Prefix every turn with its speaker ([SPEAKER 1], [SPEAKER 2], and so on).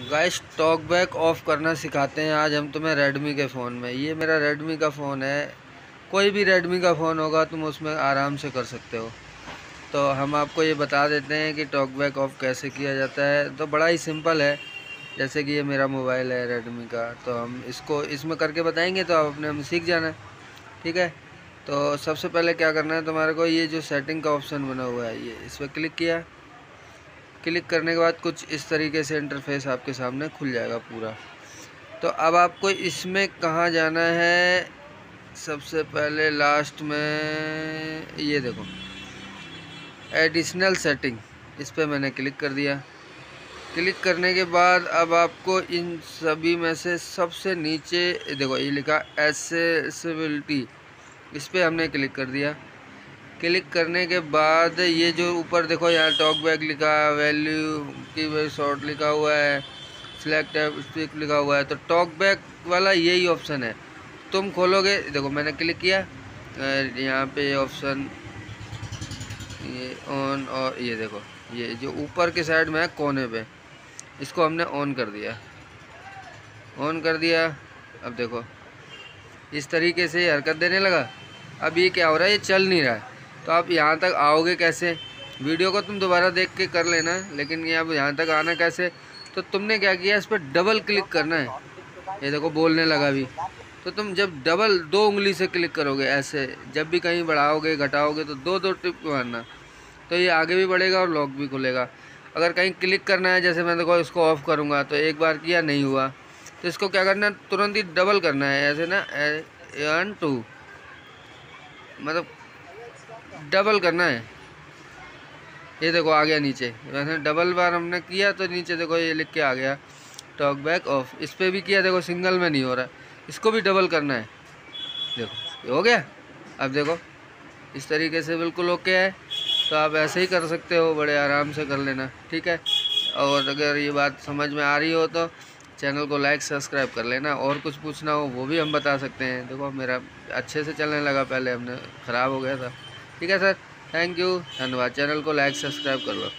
[SPEAKER 1] Guys talk back of करना सिखाते हैं। आज हम तुम्हें रेडमी के फ़ोन में। ये मेरा रेडमी का फ़ोन है। कोई भी रेडमी का फ़ोन होगा, तुम उसमें आराम से कर सकते हो। तो हम आपको ये बता देते हैं कि टॉक बैक ऑफ़ कैसे किया जाता है। तो बड़ा ही सिंपल है। जैसे कि ये मेरा मोबाइल है रेडमी का। तो हम इसको, इसमें करके बताएँगे तो आप अपने हम सीख जाना। ठीक है? तो सबसे पहले क्या करना है तुम्हारे को? ये जो सेटिंग का ऑप्शन बना हुआ है, ये। इस पर क्लिक किया। क्लिक करने के बाद कुछ इस तरीके से इंटरफेस आपके सामने खुल जाएगा पूरा। तो अब आपको इसमें कहाँ जाना है? सबसे पहले लास्ट में ये देखो। एडिशनल सेटिंग इस पर मैंने क्लिक कर दिया। क्लिक करने के बाद अब आपको इन सभी में से सबसे नीचे, देखो ये लिखा एसेसिबिलिटी इस पर हमने क्लिक कर दिया। क्लिक करने के बाद ये जो ऊपर देखो यहाँ टॉक बैक लिखा वैल्यू की शॉर्ट लिखा हुआ है सिलेक्ट स्पीक लिखा हुआ है। तो टॉक बैक वाला यही ऑप्शन है। तुम खोलोगे, देखो मैंने क्लिक किया यहाँ पे ऑप्शन ये ऑन और ये देखो, ये जो ऊपर के साइड में है कोने पे, इसको हमने ऑन कर दिया। ऑन कर दिया। अब देखो, इस तरीके से हरकत देने लगा। अब ये क्या हो रहा है? ये चल नहीं रहा है। तो आप यहाँ तक आओगे कैसे? वीडियो को तुम दोबारा देख के कर लेना, लेकिन ये अब यहाँ तक आना कैसे? तो तुमने क्या किया? इस पर डबल क्लिक करना है। ये देखो, बोलने लगा भी तो तुम जब डबल दो उंगली से क्लिक करोगे, ऐसे जब भी कहीं बढ़ाओगे, घटाओगे तो दो दो टिप मारना। तो ये आगे भी बढ़ेगा और लॉक भी खुलेगा। अगर कहीं क्लिक करना है, जैसे मैं देखो इसको ऑफ़ करूँगा तो एक बार किया, नहीं हुआ। तो इसको क्या करना है? तुरंत ही डबल करना है, ऐसे ना वन टू मतलब डबल करना है। ये देखो आ गया नीचे। वैसे डबल बार हमने किया तो नीचे देखो ये लिख के आ गया। टॉक बैक ऑफ़ इस पर भी किया, देखो सिंगल में नहीं हो रहा। इसको भी डबल करना है। देखो हो गया? अब देखो, इस तरीके से बिल्कुल ओके है। तो आप ऐसे ही कर सकते हो, बड़े आराम से कर लेना। ठीक है? और अगर ये बात समझ में आ रही हो तो चैनल को लाइक सब्सक्राइब कर लेना। और कुछ पूछना हो, वो भी हम बता सकते हैं। देखो, मेरा अच्छे से चलने लगा पहले, हमने ख़राब हो गया था। ठीक है सर? थैंक यू धन्यवाद. चैनल को लाइक सब्सक्राइब कर लो।